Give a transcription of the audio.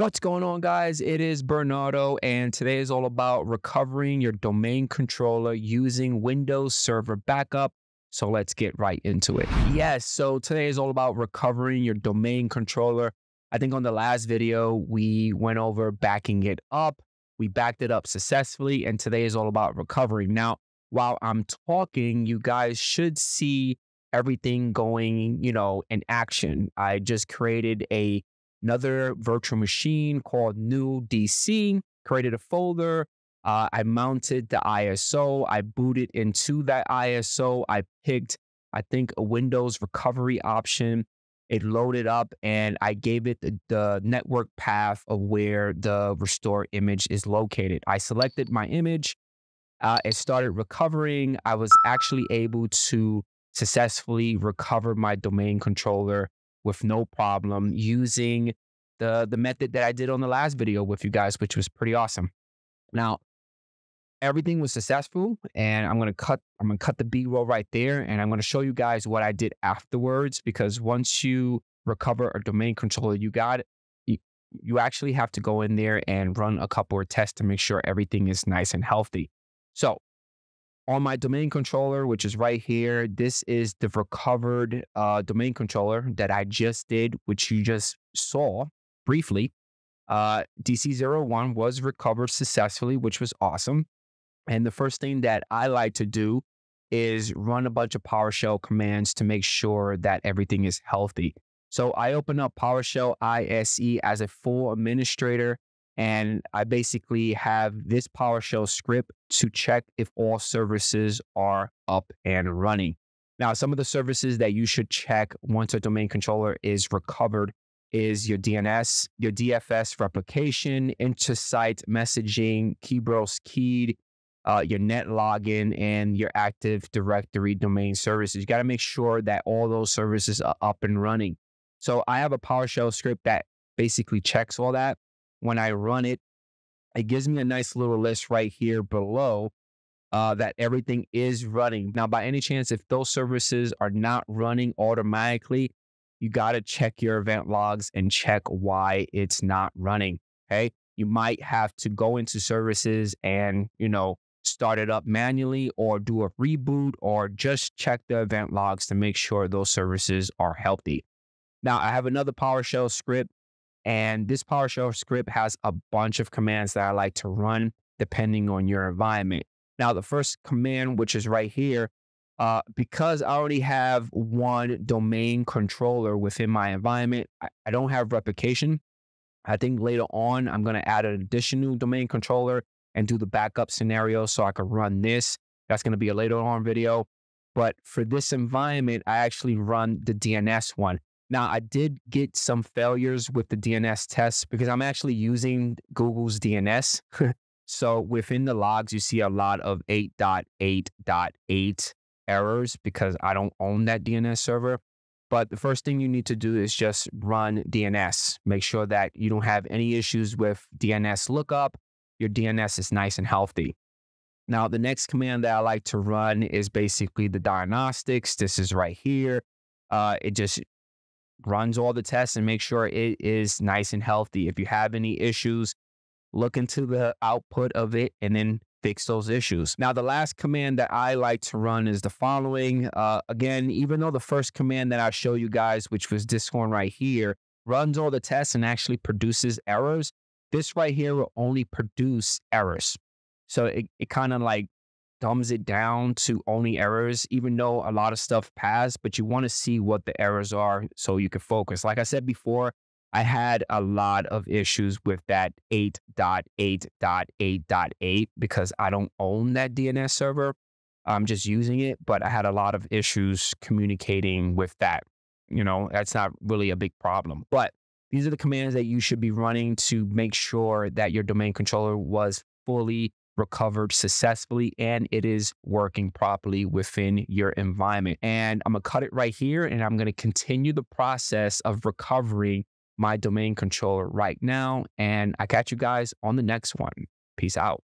What's going on, guys? It is Bernardo, and today is all about recovering your domain controller using Windows Server Backup. So let's get right into it. Yes, so today is all about recovering your domain controller. I think on the last video, we went over backing it up. We backed it up successfully, and today is all about recovering. Now, while I'm talking, you guys should see everything going, you know, in action. I just created a another virtual machine called new DC, created a folder. Uh, I mounted the ISO. I booted into that ISO. I picked, I think, a Windows recovery option. It loaded up and I gave it the, the network path of where the restore image is located. I selected my image. Uh, it started recovering. I was actually able to successfully recover my domain controller with no problem using the the method that I did on the last video with you guys, which was pretty awesome. Now, everything was successful, and I'm gonna cut I'm gonna cut the B roll right there, and I'm gonna show you guys what I did afterwards. Because once you recover a domain controller, you got you, you actually have to go in there and run a couple of tests to make sure everything is nice and healthy. So on my domain controller, which is right here, this is the recovered uh, domain controller that I just did, which you just saw briefly. Uh, DC01 was recovered successfully, which was awesome. And the first thing that I like to do is run a bunch of PowerShell commands to make sure that everything is healthy. So I open up PowerShell ISE as a full administrator and I basically have this PowerShell script to check if all services are up and running. Now, some of the services that you should check once a domain controller is recovered is your DNS, your DFS replication, intersite messaging, Kerberos keyed, uh, your Netlogon, and your Active Directory domain services. You got to make sure that all those services are up and running. So I have a PowerShell script that basically checks all that when I run it, it gives me a nice little list right here below uh, that everything is running. Now, by any chance, if those services are not running automatically, you got to check your event logs and check why it's not running. Okay. You might have to go into services and, you know, start it up manually or do a reboot or just check the event logs to make sure those services are healthy. Now, I have another PowerShell script and this PowerShell script has a bunch of commands that I like to run depending on your environment. Now, the first command, which is right here, uh, because I already have one domain controller within my environment, I, I don't have replication. I think later on, I'm going to add an additional domain controller and do the backup scenario so I can run this. That's going to be a later on video. But for this environment, I actually run the DNS one. Now, I did get some failures with the DNS tests because I'm actually using Google's DNS. so within the logs, you see a lot of 8.8.8 errors because I don't own that DNS server. But the first thing you need to do is just run DNS. Make sure that you don't have any issues with DNS lookup. Your DNS is nice and healthy. Now, the next command that I like to run is basically the diagnostics. This is right here. Uh, it just runs all the tests and make sure it is nice and healthy. If you have any issues, look into the output of it and then fix those issues. Now, the last command that I like to run is the following. Uh, again, even though the first command that I show you guys, which was this one right here, runs all the tests and actually produces errors, this right here will only produce errors. So it, it kind of like dumbs it down to only errors, even though a lot of stuff passed, but you want to see what the errors are so you can focus. Like I said before, I had a lot of issues with that 8.8.8.8 because I don't own that DNS server. I'm just using it, but I had a lot of issues communicating with that. You know, that's not really a big problem. But these are the commands that you should be running to make sure that your domain controller was fully recovered successfully and it is working properly within your environment. And I'm going to cut it right here and I'm going to continue the process of recovering my domain controller right now. And I catch you guys on the next one. Peace out.